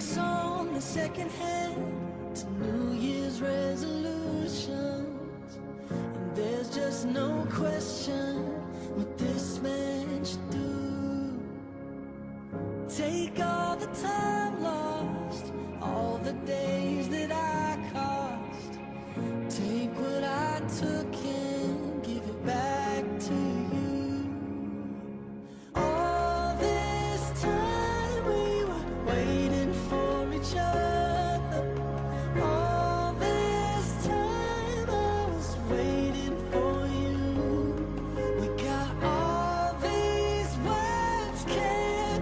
On the second hand to New Year's resolutions. And there's just no question what this man should do. Take all the time lost, all the days